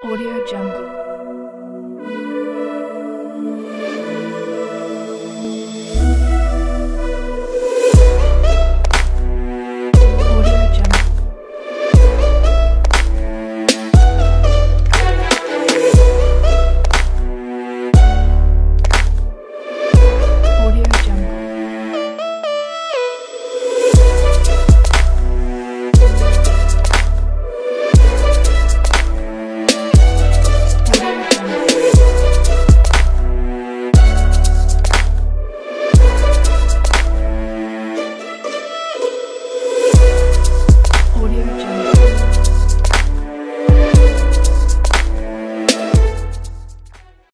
Audio Jungle.